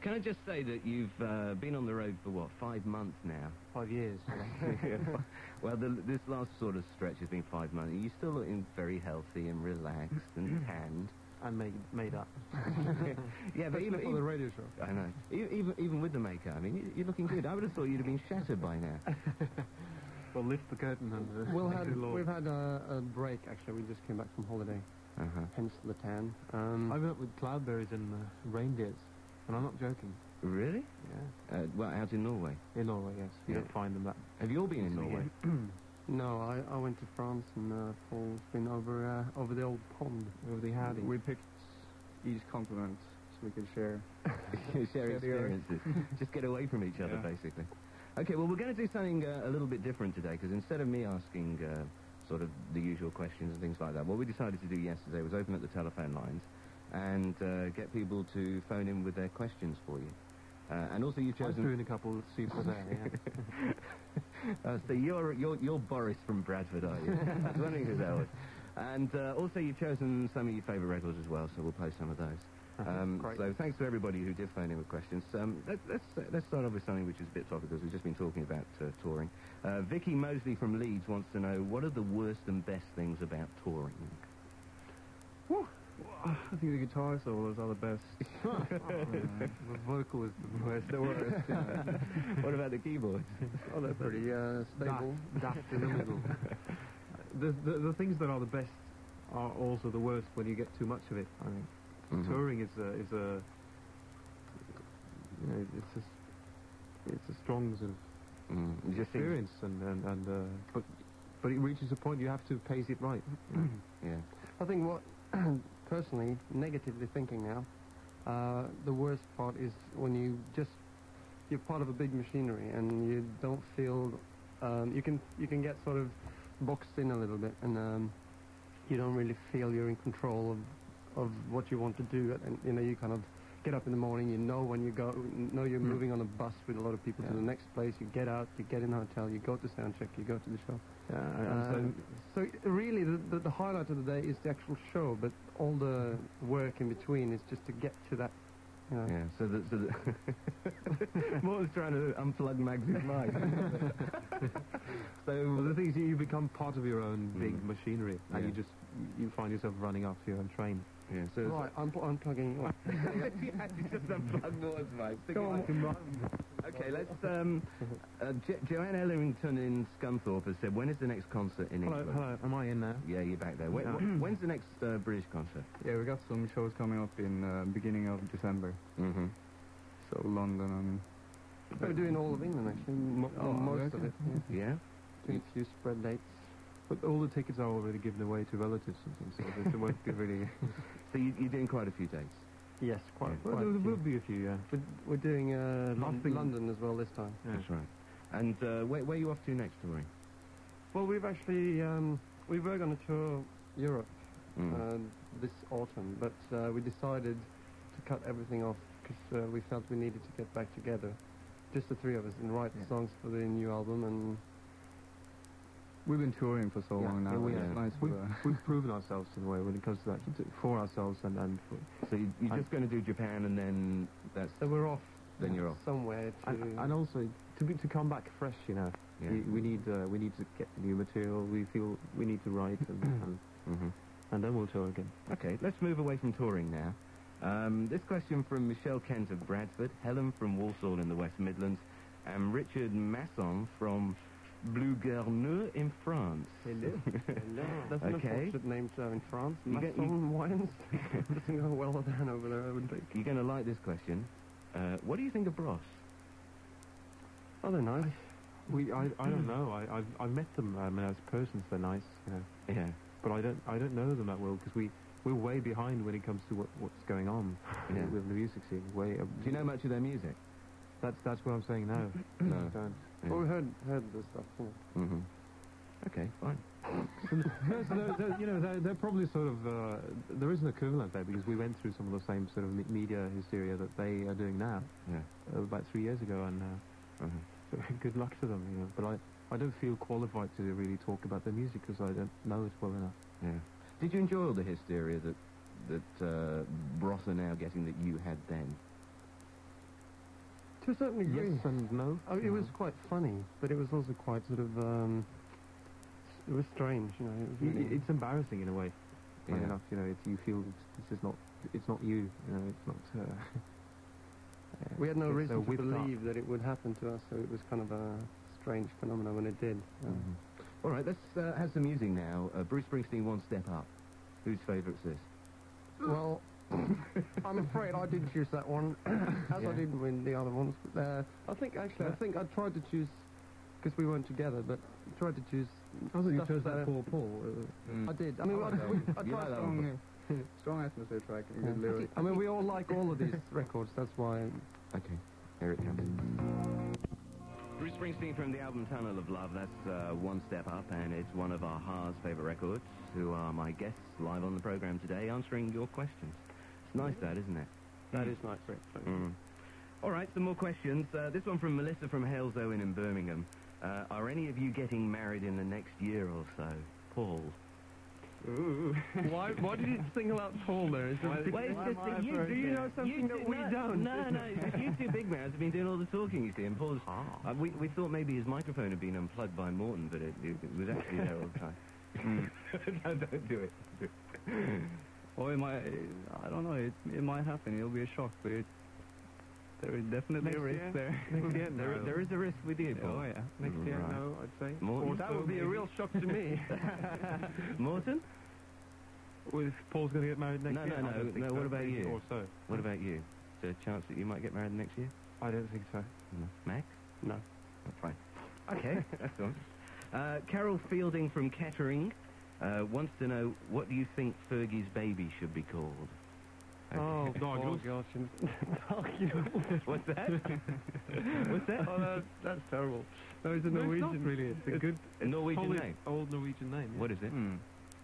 Can I just say that you've uh, been on the road for what five months now? Five years. well, the, this last sort of stretch has been five months. You're still looking very healthy and relaxed and tanned. and made made up. yeah, but even, for the even radio show. I know. E- Even even with the makeup, I mean, you- you're looking good. I would have thought you'd have been shattered by now. Well, lift the curtain and. Uh, We'll had, we've had a, a break, actually. We just came back from holiday, Uh-huh. hence the tan. Um, I went up with cloudberries and uh, reindeers, and I'm not joking. Really? Yeah. Uh, well, out in Norway. In Norway, yes. You Yeah. don't find them that. Have you all been in Norway? no, I, I went to France and uh, Paul's been over uh, over the old pond. Over the howdy. We picked each compliment so we could share. Share Share experiences. Just get away from each other, Yeah. basically. Okay, well, we're going to do something uh, a little bit different today, because instead of me asking uh, sort of the usual questions and things like that, what we decided to do yesterday was open up the telephone lines and uh, get people to phone in with their questions for you. Uh, and also you've I chosen... threw in a couple to see if they're there. Yeah. Uh, so you're, you're, you're Boris from Bradford, are you? I was wondering who that was. And uh, also you've chosen some of your favourite records as well, so we'll play some of those. Um, so thanks to everybody who did phone in with questions. Um, let, let's, uh, let's start off with something which is a bit topical, because we've just been talking about uh, touring. Uh, Vicky Mosley from Leeds wants to know, what are the worst and best things about touring? I think the guitar solos are the best. the vocal is the worst. the worst. Yeah. what about the keyboards? Oh, they're pretty uh, stable. Daft in the middle. the, the the things that are the best are also the worst when you get too much of it. I think Mhm. touring is a is a you know it's a it's a strong sort of Mm, experience and and, and uh, but but it reaches a point you have to pace it right. yeah. I think what, personally, negatively thinking now, uh, the worst part is when you just you're part of a big machinery and you don't feel um, you can you can get sort of boxed in a little bit and um, you don't really feel you're in control of of what you want to do. And you know you kind of get up in the morning you know when you go know you're Hmm. moving on a bus with a lot of people to the next place you get out you get in a hotel you go to sound check you go to the show Yeah, uh, and so really, the, the, the highlight of the day is the actual show, but all the work in between is just to get to that. You know. Yeah, so that, so that Morten's trying to unplug Mags's mic. so the thing is, you become part of your own big Mm. machinery, and Yeah. you just you find yourself running after your own train. Yeah, so Right, I'm unplugging. Oh, yeah, just unplug Morten's mic. Stick Go it on. right- Okay, let's. Um, uh, jo- Joanne Ellerington in Scunthorpe has said, when is the next concert in Hello, England? hello, am I in now? Yeah, you're back there. When, Yeah. wh- when's the next uh, British concert? Yeah, we've got some shows coming up in uh, beginning of December. Mm-hmm. So London and We're doing all of England actually, mo- Oh, most of okay. it. Yeah. Yeah? Doing a few spread dates. But all the tickets are already given away to relatives and things, so there won't be really. So you, you're doing quite a few dates. Yes, quite. Yeah. well, there a few. will be a few, yeah. We're, we're doing uh, Lon- Nothing- London as well this time. yeah. That's right. And uh, where, where are you off to next, touring? Well, we've actually um, we were going to tour Europe Mm. uh, this autumn, but uh, we decided to cut everything off because uh, we felt we needed to get back together, just the three of us, and write Yeah. songs for the new album. And we've been touring for so Yeah, long now. yeah, we it's have. nice We've, uh, we've proven ourselves in a way when it comes to that, for ourselves and, and for, So you, you're just going to do Japan and then that's... so we're off. Then you're off. somewhere to. and, and also to be, to come back fresh, you know. Yeah. We, we need uh, we need to get new material. We feel we need to write, and, and, hmm and then we'll tour again. Okay, let's move away from touring now. Um, this question from Michelle Kent of Bradford, Helen from Walsall in the West Midlands, and Richard Masson from Bluegerneux in France. Hello. Hello. That's an Okay. unfortunate name to have in France. You get- you- Masson wines well down over there, I would think. You're going to like this question. Uh, what do you think of Bros? Oh, they're nice. We I, I don't know. I I've, I've met them. I mean, as persons, they're nice, you know. Yeah. But I don't I don't know them that well because we we're way behind when it comes to what, what's going on Yeah. with the music scene. Way uh, Do you know much of their music? that's that's what I'm saying now. No. I don't. Yeah. Well, we heard heard the stuff. Yeah. hmm Okay, fine. no, so they're, they're, you know, they're, they're probably sort of, uh, there is an equivalent there because we went through some of the same sort of me- media hysteria that they are doing now, Yeah. uh, about three years ago, and uh, Mhm. so good luck to them, you know. But I, I don't feel qualified to really talk about their music because I don't know it well enough. Yeah. Did you enjoy all the hysteria that that uh, Bros are now getting that you had then? To a certain degree. yes and no. Oh, it was quite funny, but it was also quite sort of, um, it was strange, you know. It was really, It's embarrassing in a way. Yeah. enough, you know, it's, you feel it's, this is not, it's not you. You know, it's not. Uh, we had no uh, reason to whipped up. believe that it would happen to us, so it was kind of a strange phenomenon when it did. Um, Mhm. All right, let's uh, have some music now. Uh, Bruce Springsteen, One Step Up. Whose favourite's this? Well, I'm afraid I did choose that one, as Yeah. I did with the other ones. Uh, I think actually, I think I tried to choose because we weren't together, but I tried to choose. I thought you chose that- that for Paul. Uh, I did. I mean, I I, like that we, one. I You tried. like that one? Strong, uh, strong atmosphere track and Yeah. good lyrics. I mean, we all like all of these records. That's why. Okay, here it comes. Bruce Springsteen from the album Tunnel of Love. That's uh, One Step Up, and it's one of A-ha's favourite records, who are my guests live on the programme today, answering your questions. It's nice, that, isn't it? That is nice. Rick. Thank you. Mm. All right, some more questions. Uh, this one from Melissa from Halesowen in Birmingham. Uh, are any of you getting married in the next year or so? Paul. Ooh. why? Why did you single out Paul there? Is there Why- big- why am you, do you know something You that we no, don't? No, no, you two big mouths have been doing all the talking, you see, and Paul's... Uh, we, we thought maybe his microphone had been unplugged by Morten, but it, it, it was actually there all the time. Mm. no, don't do it. Well, it might, I don't know, it, it might happen. It'll be a shock, but it, there is definitely a risk there. Next year, there, there is a risk with you, Paul. Oh, yeah. next year, Right. no, I'd say. Morten? That would be a real shock to me. Morten? Well, if Paul's going to get married next No, year. no, I don't no, no, so. what about you? Or so. What about you? Is there a chance that you might get married next year? I don't think so. No. Mags? no. That's fine. Okay, that's all. Uh, Carol Fielding from Kettering uh, wants to know what do you think Fergie's baby should be called? Okay. Oh, Dog oh rules. gosh. Dog rules. What's that? What's that? Oh, that, that's terrible. No, it's a No, it's Norwegian. not really. It's a It's good A Norwegian solid name. old Norwegian name. Yeah. What is it? Mm.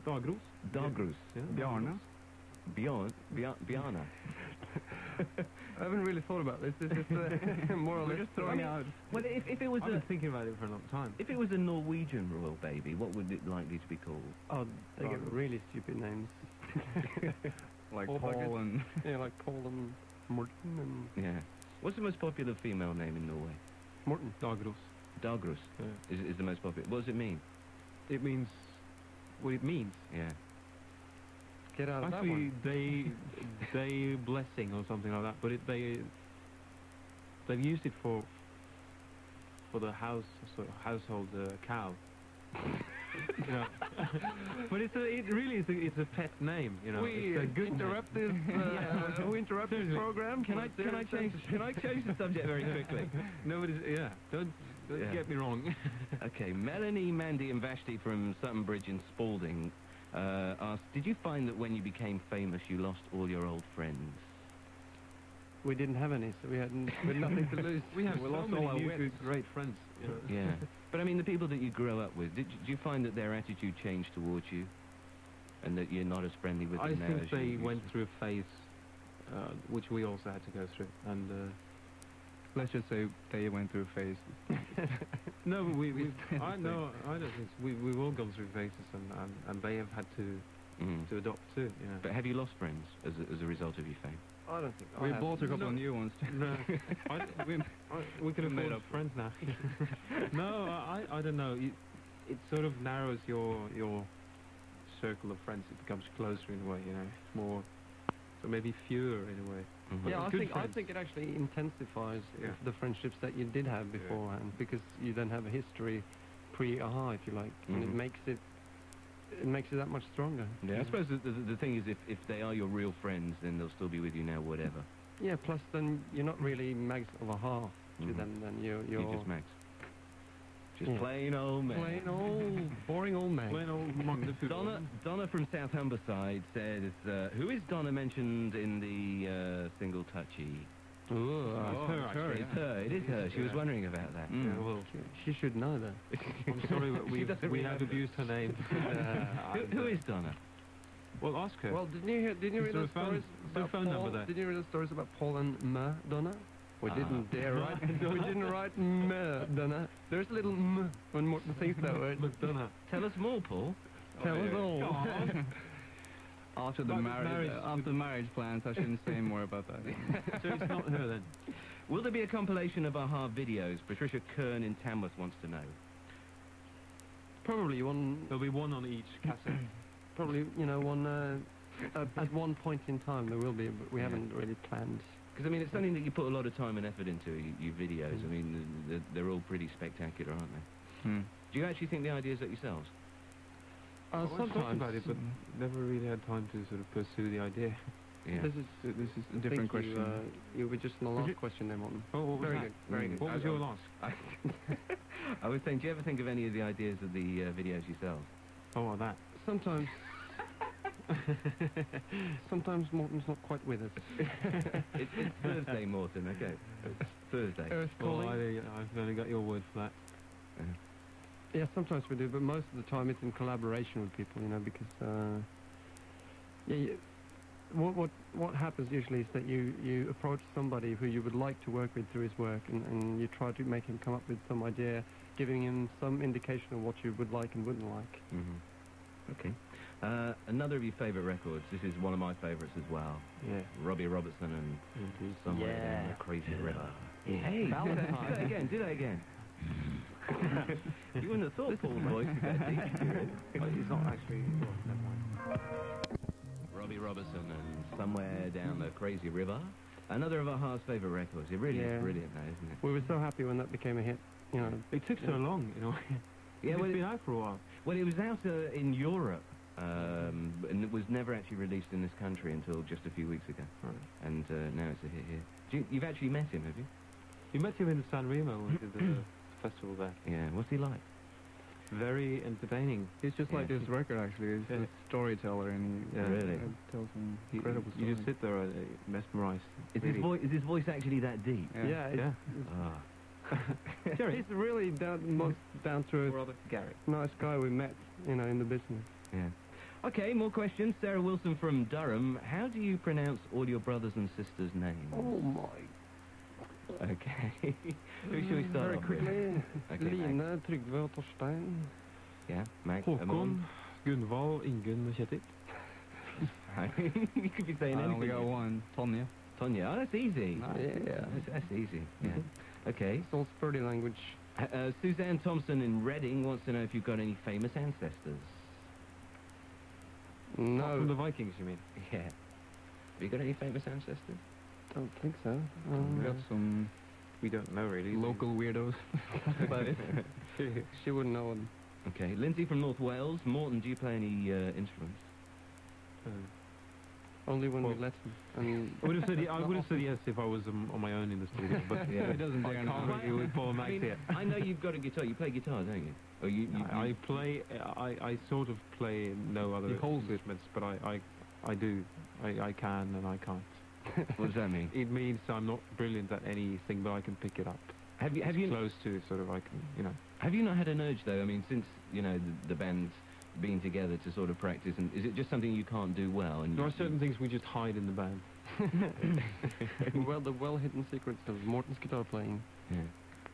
Dagros. Dagros. Yeah. Bjarne? Bjorn. Bjorn. I haven't really thought about this. This is uh, more or less just throwing I mean- out. Well, if, if it was I've a been thinking about it for a long time. if it was a Norwegian royal baby, what would it likely to be called? Oh, they get really stupid names. Like Paul Paul and... Yeah, like Paul and Morten and Yeah. What's the most popular female name in Norway? Morten. Dagros. Dagros Yeah. is, is the most popular. What does it mean? It means what it means. Yeah. Get out of that Actually, one. they they blessing or something like that. But it, they they've used it for for the house sort of household uh, cow. you know. but it's a, it really is a, it's a pet name. You know. we it's a good name. interrupt this. Uh, we interrupt this program. Can I can I change can I change the subject very quickly? Nobody's yeah. Don't, don't Yeah. get me wrong. Okay, Melanie, Mandy, and Vashti from Sutton Bridge in Spalding uh, asked, "Did you find that when you became famous, you lost all your old friends?" We didn't have any, so we had, n- we had nothing to lose. we have we so lost many all our new good, great friends. You know. Yeah, but I mean, the people that you grew up with, did you, did you find that their attitude changed towards you, and that you're not as friendly with them I now think as you they went through a phase, uh, which we also had to go through. And uh, Let's just say they went through a phase. no, but we, we We- I no, I don't think so. we we've all gone through phases, and, and, and they have had to Mm. to adopt too. You know. But have you lost friends as a, as a result of your fame? I don't think I We have. bought a couple No. of new ones. no, I, we, I, we can Made up. friends now. no, I, I don't know. It, it sort of narrows your your circle of friends. It becomes closer in a way. You know, it's more so maybe fewer in a way. Mhm. Yeah, I Good think I think it actually intensifies Yeah. the friendships that you did have Yeah. beforehand because you then have a history pre-aha, if you like, and it Mhm. makes it it makes it that much stronger. Yeah, I suppose the, the, the thing is, if, if they are your real friends, then they'll still be with you now, whatever. Yeah. Plus, then you're not really Mags of a half to Mhm. them. Then you're You're you're just Max. Just Yeah. plain old man. plain old boring old man. Plain old magnificent. Donna, Donna from South Humberside says, uh, who is Donna mentioned in the uh, single touchy? Ooh, Oh, uh, it's her, It's actually, her, it is her. She was wondering about that. Mm. Yeah, well, she should know that. I'm sorry, but we we have remember. abused her name. Who, who is Donna? Well, ask her. Well, didn't you hear? Didn't you Is read there those phone- stories is there a about phone Paul? number there? Did you read the stories about Paul and Madonna? We Ah. didn't dare write. we didn't write Madonna. There's a little m when Morten thinks that word. McDonough. Tell us more, Paul. Tell us all. After the marriage, marriage uh, after marriage plans, I shouldn't say more about that. so it's not her then. Will there be a compilation of A-ha videos? Patricia Kern in Tamworth wants to know. Probably one, There'll be one on each cassette. probably you know one. Uh, uh, at one point in time there will be, but we Yeah. haven't really planned. Because I mean, it's something that you put a lot of time and effort into. your, you videos. I mean, they're, they're all pretty spectacular, aren't they? Hmm. Do you actually think the ideas are yourselves? Uh, Always talked sometimes. about it, but never really had time to sort of pursue the idea. Yeah. This is So this is I a different think you, question. uh, you were just in the last it- question there, Martin. Oh, what was Very that? good, very Mm. good. What was I- your last? I, I was saying, do you ever think of any of the ideas of the uh, videos yourselves? Oh, well, that. Sometimes. Sometimes Morten's not quite with us. it's, it's Thursday, Morten. Okay, it's Thursday. Earth Well, I, I've only got your word for that. Yeah, sometimes we do, but most of the time it's in collaboration with people, you know, because uh, yeah, you, what what what happens usually is that you you approach somebody who you would like to work with through his work, and, and you try to make him come up with some idea, giving him some indication of what you would like and wouldn't like. hmm Okay. Uh, another of your favourite records. This is one of my favourites as well. Yeah. Robbie Robertson and Indeed. Somewhere Down Yeah. the Crazy River. Hey, do that, do that again. Do that again. you wouldn't have thought Paul's voice was that deep. did you? It's not actually. Never mind. Robbie Robertson and Somewhere Down the Crazy River. Another of A-ha's favourite records. It really Yeah. is brilliant, though, isn't it? We were so happy when that became a hit, you know. It took so Yeah. long, you know. Yeah, it's well, been it, out for a while. Well, it was out uh, in Europe, um, and it was never actually released in this country until just a few weeks ago. Right. And uh, now it's a hit here. Do you, you've actually met him, have you? You met him in San Remo when we did the festival there. Yeah. What's he like? Very entertaining. He's just like this record, actually. He's Yeah. a storyteller, and he Yeah. Really? tells some incredible incredible You just sit there uh, mesmerised. Is really. his voice is his voice actually that deep? Yeah. Yeah, it's, Yeah. Ah. it's, he's really down, most down to earth, Rather Gary. nice guy we met, you know, in the business. Yeah. Okay, more questions. Sarah Wilson from Durham. How do you pronounce all your brothers and sisters' names? Oh my! Okay. Who should we start Very off with? quickly, Okay, Line, Trygve og Torstein. Yeah, Max. come Håkon, on. Gunvald, Ingunn og Kjetil. you could be saying I anything. only got one, Tonya. Tonya. Oh, that's easy. Nice. Yeah. That's, that's easy. Yeah. Mm-hmm. Okay. It's all Spurdy language. Uh, uh, Suzanne Thompson in Reading wants to know if you've got any famous ancestors. Apart From the Vikings, you mean? Yeah. Have you got any famous ancestors? don't think so. We Um, got some We don't know really. local weirdos. but she wouldn't know them. Okay. Lindsay from North Wales. Morten, do you play any uh, instruments? Uh, Only when Well- we let them. And I would have said I would have said yes if I was um, on my own in the studio, but Yeah. He doesn't I dare can't now. really with Paul I, Max mean, here. I know you've got a guitar. You play guitar, don't you? Or you, you, I, I play. I, I sort of play no other He holds it. instruments, but I, I, I do. I, I can and I can't. What does that mean? It means I'm not brilliant at anything, but I can pick it up. Have you have you close to sort of I can you know. have you not had an urge though? I mean, since you know the, the band's been together to sort of practice, and is it just something you can't do well? And There are certain things we just hide in the band. well, the well-hidden secrets of Morten's guitar playing. Yeah.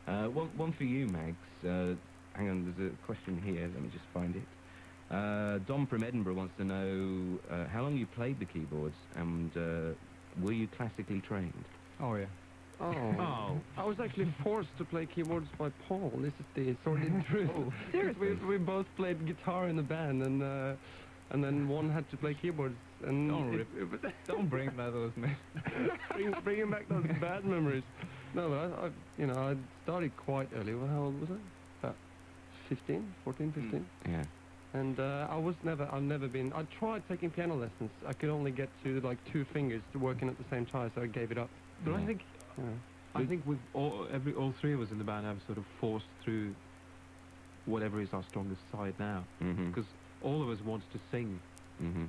Uh, one one for you, Mags. Uh, hang on, there's a question here. Let me just find it. Uh, Dom from Edinburgh wants to know uh, how long you played the keyboards and uh, were you classically trained? Oh yeah. Oh. Oh. I was actually forced to play keyboards by Paul. This is the sordid truth. Oh, Because we, we both played guitar in a band, and uh, and then one had to play keyboards. And Don't it- rip- it was- Don't bring back those men. bring, bringing back those bad memories. No, but I, I, you know, I started quite early. Well, how old was I? About 15, 14, 15. Yeah. And uh, I was never, I've never been. I tried taking piano lessons. I could only get to like two fingers to working at the same time, so I gave it up. But I think You know. I think with all every all three of us in the band have sort of forced through whatever is our strongest side now, Mm-hmm. because all of us wants to sing mm-hmm.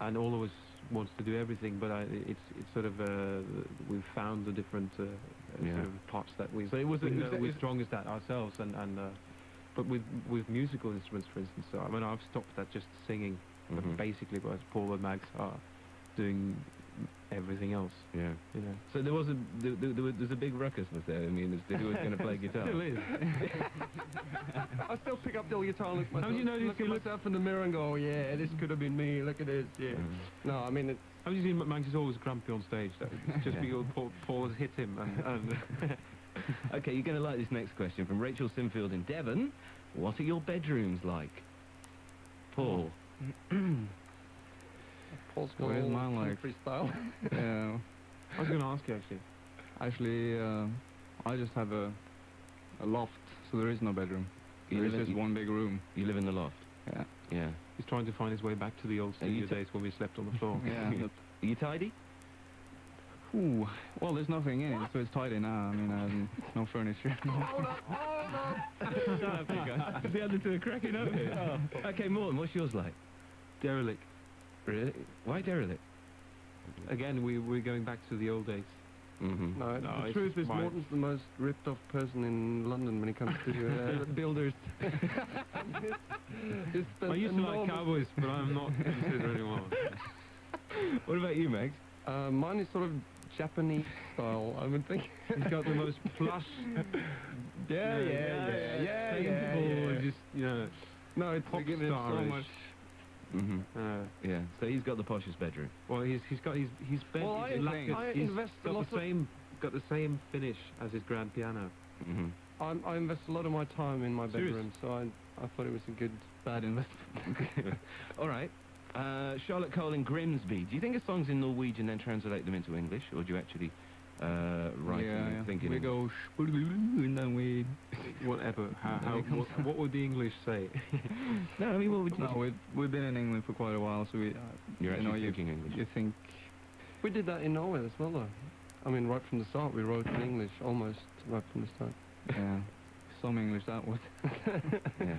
and all of us wants to do everything, but I, it's it's sort of uh, we've found the different uh, uh, Yeah. sort of parts that we. So it was it know was- we're it- strongest at ourselves, and and uh, but with with musical instruments, for instance, so I mean I've stopped at just singing, Mhm. but basically, whereas Paul and Mags are doing everything else. Yeah. You know. So there was a there, there, there was a big ruckus was there. I mean, as to who was going to play guitar. Still is. I still pick up the guitar and look, How myself, do you know look you at look- myself in the mirror and go, oh, yeah, this could have been me. Look at this. Yeah. Mm. No, I mean, it, Have you seen Mags is always grumpy on stage though? Just Yeah. because Paul, Paul has hit him and, and Okay, you're going to like this next question from Rachel Sinfield in Devon. What are your bedrooms like? Paul. Paul's What going is mine like? country style. yeah. I was going to ask you actually. Actually, uh, I just have a a loft, so there is no bedroom. You There is just one big room. You live in the loft. Yeah. Yeah. He's trying to find his way back to the old studio days when we slept on the floor. Yeah. Are you tidy? Ooh. Well, there's nothing in it, so it's tidy now. I mean, um, no furniture. hold up, hold up. Shut up, you guys. The other two are cracking up here. Okay, Morten, what's yours like? Derelict. Really? Why derelict? Again, we, we're going back to the old days. Mm-hmm. No, No, the it's truth is, fine. Morten's the most ripped off person in London when it comes to uh, builders. It's the I used to like cowboys, but I'm not considering one. What about you, Mags? Uh, mine is sort of Japanese style, I would think. He's got the most plush. Yeah, you know, yeah, yeah, yeah, yeah, sensible, yeah. Just you know, No, it's pop giving him so starish. Much. Mm-hmm. Uh, Yeah. So he's got the poshest bedroom. well, he's he's got his his bed. Well, is I- lacquered. I he's invest a got lot the of- same got the same finish as his grand piano. Mm-hmm. I'm, I invest a lot of my time in my Serious? bedroom, so I, I thought it was a good. Bad investment. All right. Uh, Charlotte Cole in Grimsby. Do you think of songs in Norwegian then translate them into English, or do you actually uh, write yeah, yeah. think in we go sh- and then we. Whatever. How, how, what, what would the English say? No, I mean, what would you? No, we've we've been in England for quite a while, so we. Uh, You're you know, actually you, thinking English. you think. We did that in Norway as well, though. I mean, right from the start, we wrote in English almost right from the start. Yeah. Some English that was. Yeah.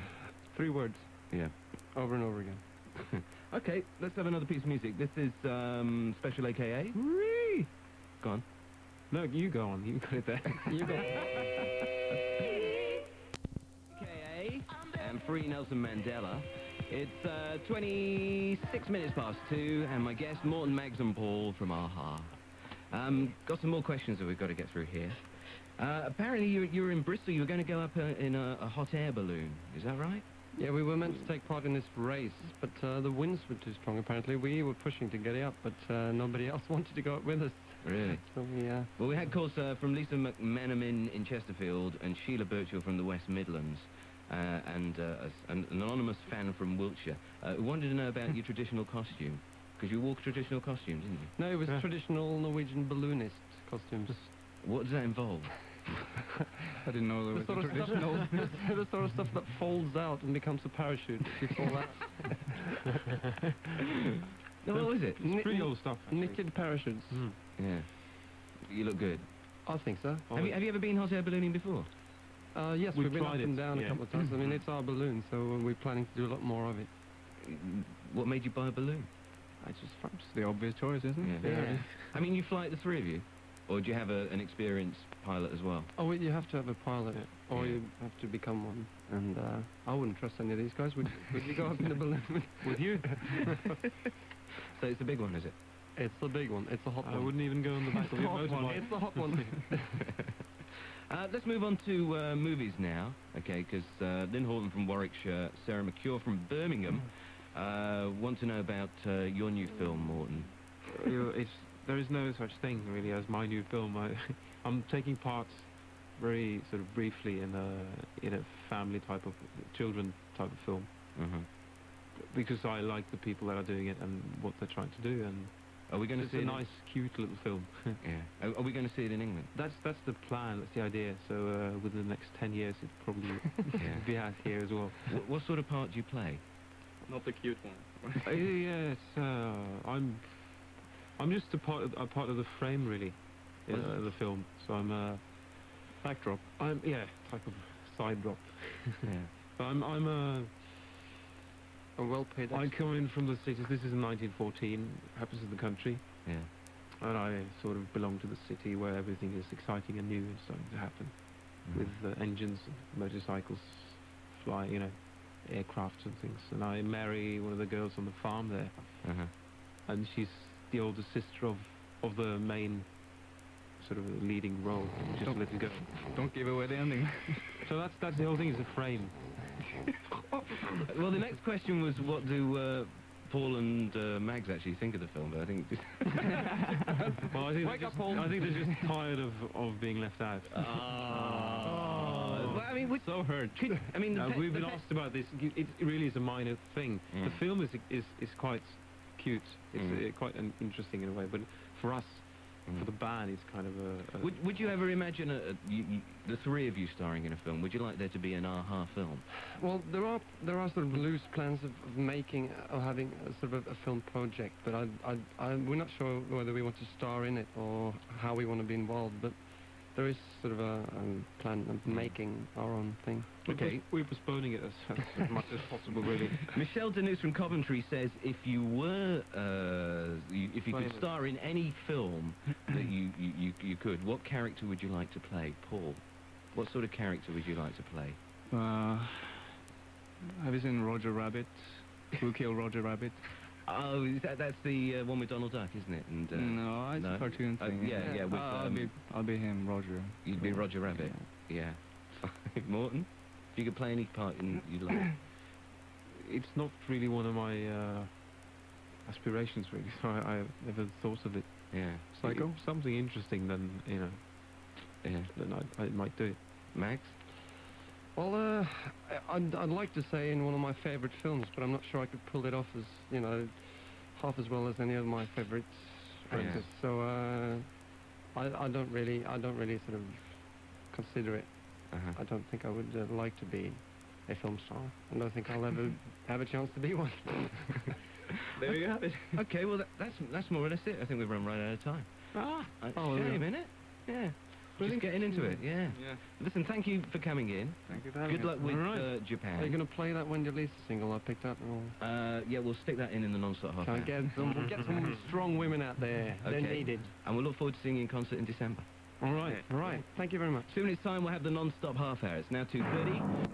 Three words Yeah. over and over again. Okay, let's have another piece of music. This is um, Special AKA. Whee! Go on. No, you go on. You got it there. You got AKA and Free Nelson Mandela. It's uh, 26 minutes past two, and my guest, Morten Mags and Paul from A-ha. Um, got some more questions that we've got to get through here. Uh, apparently, you, you were in Bristol. You were going to go up uh, in a, a hot air balloon. Is that right? Yeah, we were meant to take part in this race, but uh, the winds were too strong. Apparently, we were pushing to get it up, but uh, nobody else wanted to go up with us. Really? So we, uh, Well, we had calls uh, from Lisa McMenamin in Chesterfield and Sheila Birchall from the West Midlands. Uh, and uh, an, an anonymous fan from Wiltshire uh, who wanted to know about your traditional costume. Because you wore traditional costumes, didn't you? no, it was Yeah. traditional Norwegian balloonist costumes. What does that involve? I didn't know there the was sort a of stuff, traditional. the, the sort of stuff that folds out and becomes a parachute. if You fall out. No, what was it? Kni- Pretty old stuff. actually. Knitted parachutes. Mm. Yeah. You look good. I think so. Oh, Have you, have you ever been hot air ballooning before? Uh, yes, We've we've been up tried and down yeah. a couple of times. I mean, it's our balloon, so we're planning to do a lot more of it. What made you buy a balloon? I just It's the obvious choice, isn't it? Yeah. Yeah. I mean, you fly it, the three of you? Or do you have a, an experienced pilot as well? Oh, well, you have to have a pilot, Yeah. or Yeah. you have to become one. And uh, I wouldn't trust any of these guys. Would, would you go up in a balloon? with- With you? So it's a big one, is it? It's the big one. It's the hot I one. I wouldn't even go on the back of the your hot one. motorbike. It's the hot one. Uh, let's move on to uh, movies now, okay? Because uh, Lynn Horton from Warwickshire, Sarah McCure from Birmingham uh, want to know about uh, your new film, Morten. It's there is no such thing really as my new film. I, I'm taking part very sort of briefly in a in a family type of children type of film Uh-huh. because I like the people that are doing it and what they're trying to do, and Are we going to see a it? nice, cute little film. Yeah. Are, are we going to see it in England? that's that's the plan. That's the idea. So uh, within the next ten years, it probably Yeah. be out here as well. What, what sort of part do you play? Not the cute one. uh, yes, uh, I'm I'm just a part of, a part of the frame really, in uh, the film. So I'm uh, Backdrop. I'm yeah type of side drop. yeah. But I'm I'm uh, a well-paid. I come in from the cities. This is in 1914. Happens in the country, Yeah. and I sort of belong to the city where everything is exciting and new and starting to happen Mm. with uh, engines, and motorcycles, fly, you know, aircrafts and things. And I marry one of the girls on the farm there, Uh-huh. and she's the older sister of of the main sort of leading role, just Don't- let it go. Don't give away the ending. So that's that's the whole thing is a frame. Well, the next question was what do uh, Paul and uh, Mags actually think of the film? But I think. Well, I think Wake they're up, just, Paul. I think they're just tired of, of being left out. Oh. Well, I mean, would, so hurt. could, I mean, the Uh, we've been asked about this. It it really is a minor thing. Mm. The film is is is quite cute. It's Mm. uh, quite an interesting in a way, but for us, Mm. for the band, it's kind of a. a Would, would you ever imagine a, a, you, you, the three of you starring in a film? Would you like there to be an A-ha film? Well, there are there are sort of loose plans of, of making or having a sort of a, film project, but I, I, I we're not sure whether we want to star in it or how we want to be involved. But there is sort of a, um plan of making our own thing. We're Okay. We're postponing it as, as much as possible, really. Michelle Denise from Coventry says if you were, uh, you, if you could star in any film that you, you, you, you could, what character would you like to play? Paul, what sort of character would you like to play? Uh, have you seen Roger Rabbit? Who Killed Roger Rabbit? Oh, is that, that's the uh, one with Donald Duck, isn't it? And uh, no, it's no? a cartoon Uh, thing. yeah, yeah, with, Uh, I'll um, be I'll be him, Roger. you'd be Roger Rabbit. Yeah. Morten, if you could play any part in, you'd like. It's not really one of my uh, aspirations, really. So I, I never thought of it. Yeah. It's like oh, something interesting, then you know, Yeah. then I, I might do it. Mags. Well, uh, I'd, I'd like to say in one of my favourite films, but I'm not sure I could pull it off as you know half as well as any of my favourite Yeah. So uh, I, I don't really I don't really sort of consider it. Uh-huh. I don't think I would uh, like to be a film star. I don't think I'll ever have a chance to be one. There you have it. okay, well that, that's that's more or less it. I think we've run right out of time. Ah, Uh, Oh, shame, yeah. innit? Yeah. Really? Just getting into it. Yeah. Yeah. Listen, thank you for coming in. Thank you for having Good luck with Alright. uh, Are you going to play that Wendy Lisa single I picked up? Or Uh, yeah, we'll stick that in in the non-stop half can I hour. get some, we'll get some strong women out there. They're Okay. needed. And we'll look forward to seeing you in concert in December. All right. All right. Thank you very much. Soon minutes time, we'll have the non-stop half hour. It's now 2.30.